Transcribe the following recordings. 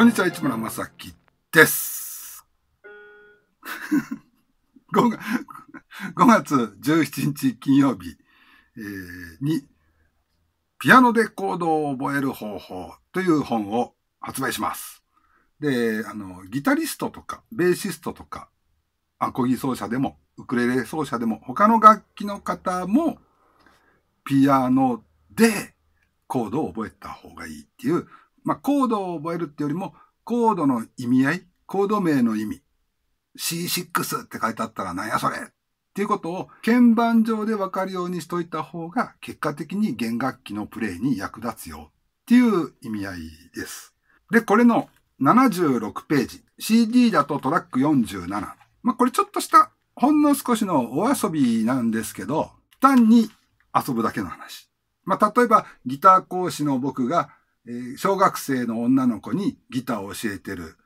こんにちは、市村正樹です。5, 月17日金曜日、に、ピアノでコードを覚える方法という本を発売します。で、あの、ギタリストとか、ベーシストとか、アコギ奏者でも、ウクレレ奏者でも、他の楽器の方も、ピアノでコードを覚えた方がいいっていう、まあ、コードを覚えるってよりも、コードの意味合い、コード名の意味、C6 って書いてあったらなんやそれっていうことを鍵盤上でわかるようにしといた方が、結果的に弦楽器のプレイに役立つよっていう意味合いです。で、これの76ページ、CD だとトラック47。まあ、これちょっとしたほんの少しのお遊びなんですけど、単に遊ぶだけの話。まあ、例えばギター講師の僕が、小学生の女の子にギターを教えてる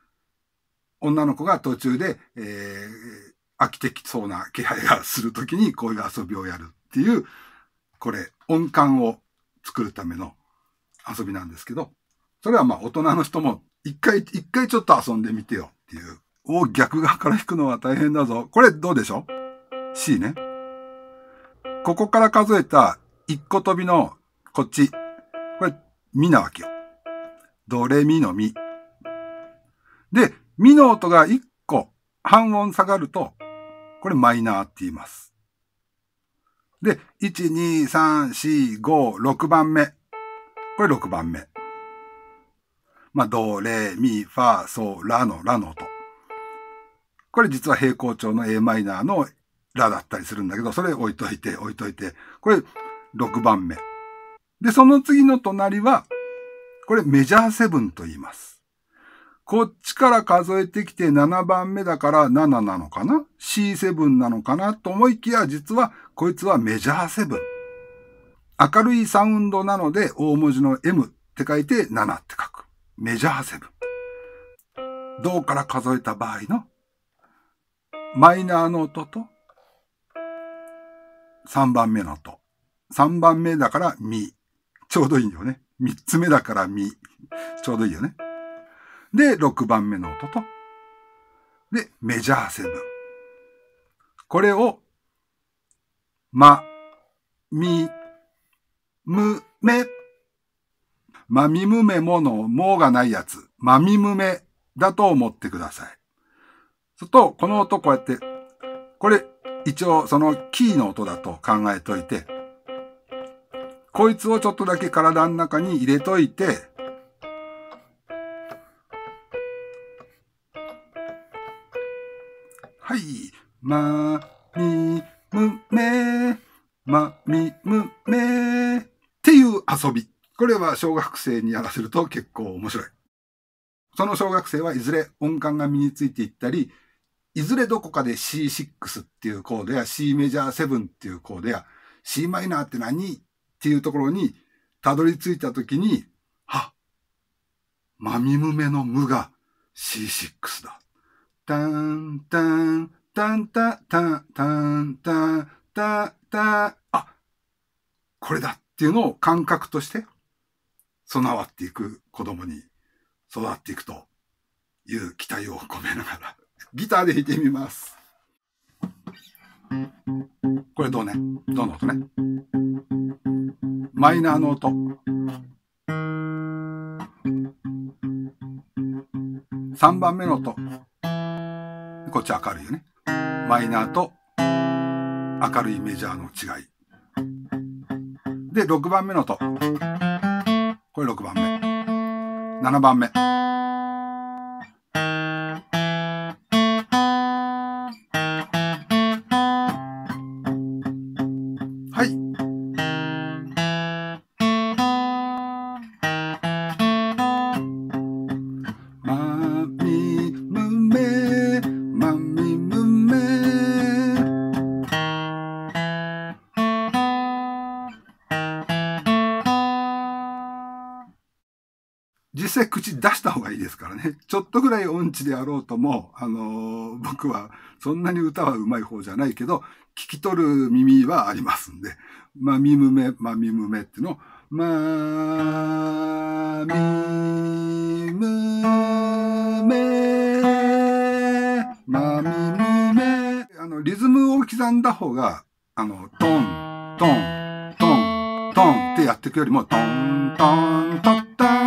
女の子が途中で、えー飽きてきそうな気配がするときにこういう遊びをやるっていう、これ音感を作るための遊びなんですけど、それはまあ大人の人も一回、一回ちょっと遊んでみてよっていう。お逆側から弾くのは大変だぞ。これどうでしょう ?C ね。ここから数えた一個飛びのこっち。これ、ミなわけよ。ドレミのミ。で、ミの音が一個半音下がると、これマイナーって言います。で、1、2、3、4、5、6番目。これ6番目。まあ、ド、レ、ミ、ファ、ソ、ラの、ラの音。これ実は平行調の a マイナーのラだったりするんだけど、それ置いといて、置いといて。これ6番目。で、その次の隣は、これメジャーセブンと言います。こっちから数えてきて7番目だから7なのかな ?C7 なのかな？と思いきや、実はこいつはメジャーセブン。明るいサウンドなので大文字の M って書いて7って書く。メジャーセブン。銅から数えた場合の？マイナーの音と？3番目の音。3番目だからミ。ちょうどいいよね。3つ目だからミ。ちょうどいいよね。で、6番目の音と、で、メジャーセブン。これを、ま、み、む、め。まみむめもの、もうがないやつ。まみむめだと思ってください。すると、この音こうやって、これ、一応そのキーの音だと考えといて、こいつをちょっとだけ体の中に入れといて、はい。ま、み、む、め、ま、み、む、めっていう遊び。これは小学生にやらせると結構面白い。その小学生はいずれ音感が身についていったり、いずれどこかで C6 っていうコードや C メジャー7っていうコードや C マイナーって何っていうところにたどり着いたときに、はまみむめの無が C6 だ。タンタン、タンタタン、タンタン、タタン、あ、これだっていうのを感覚として備わっていく子供に育っていくという期待を込めながらギターで弾いてみます。これどうね？どの音ね？マイナーの音。3番目の音。こっち明るいよね。マイナーと明るいメジャーの違い。で、6番目の音。これ6番目。7番目。口出した方がいいですからね。ちょっとぐらい音痴であろうとも、あのー僕はそんなに歌は上手い方じゃないけど、聞き取る耳はありますんで、まみむめ、まみむめっていうのを、まみむめまみむめ。あの、リズムを刻んだ方が、あの、トン、トン、トン、トンってやっていくよりも、トン、トン、トッタン、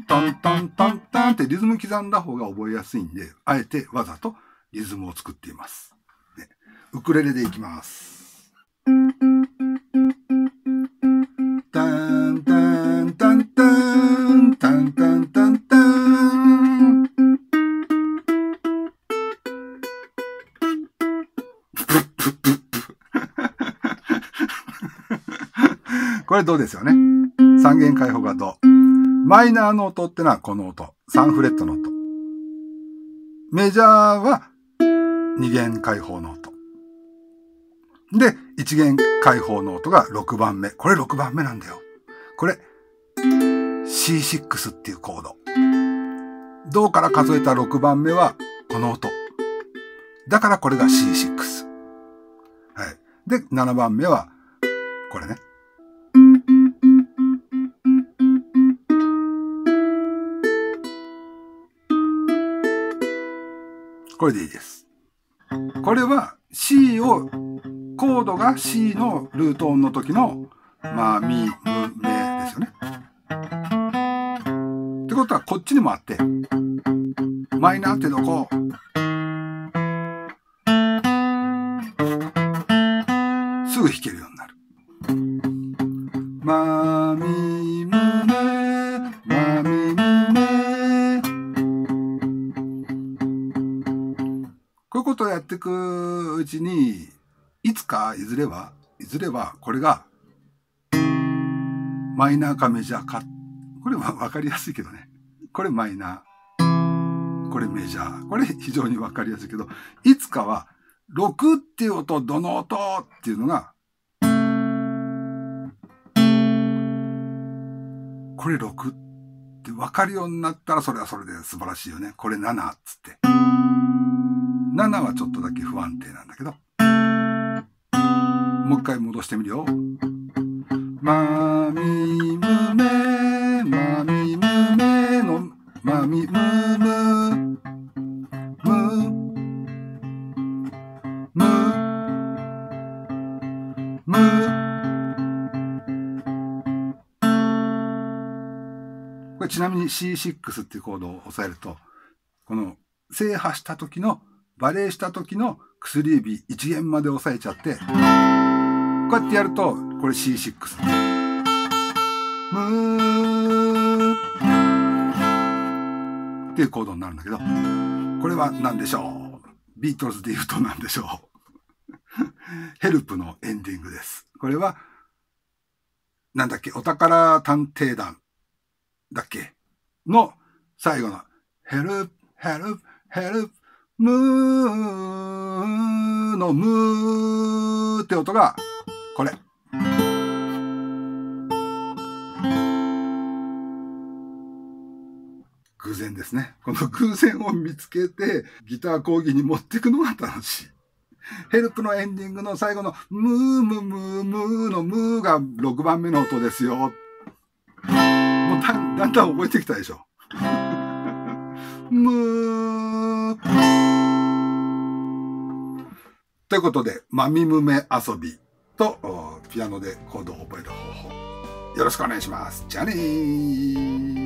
トン、トン、トン、トンってリズム刻んだ方が覚えやすいんで、あえてわざとリズムを作っています。ね、ウクレレでいきます。これドですよね。三弦開放がド。マイナーの音ってのはこの音。3フレットの音。メジャーは2弦開放の音。で、1弦開放の音が6番目。これ6番目なんだよ。これ C6 っていうコード。銅から数えた6番目はこの音。だからこれが C6。はい。で、7番目はこれね。これでいいです。これは C を、コードが C のルート音の時の、まあ、み、む、めですよね。ってことはこっちにもあって、マイナーってどこ？こういうことをやっていくうちに、いつか、いずれは、いずれは、これが、マイナーかメジャーか。これはわかりやすいけどね。これマイナー。これメジャー。これ非常にわかりやすいけど、いつかは、6っていう音、どの音っていうのが、これ6って分かるようになったらそれはそれで素晴らしいよね。これ7っつって。7はちょっとだけ不安定なんだけど。もう一回戻してみるよ。まみむめ、まみむめの、まみむむ、む、む、む、これちなみに C6 っていうコードを押さえると、この制覇した時の、バレーした時の薬指1弦まで押さえちゃって、こうやってやると、これ C6。むー。っていうコードになるんだけど、これは何でしょう？ビートルズで言うと何でしょう？ヘルプのエンディングです。これは、なんだっけ、お宝探偵団。だっけ？の最後のヘルプ、ヘルプ、ヘルプ、ムーのムーって音がこれ。偶然ですね。この偶然を見つけてギター講義に持っていくのが楽しい。ヘルプのエンディングの最後のムームムームーのムーが6番目の音ですよ。もうだんだん覚えてきたでしょ。むー。ということで、まみむめ遊びとピアノでコードを覚える方法。よろしくお願いします。じゃあねー。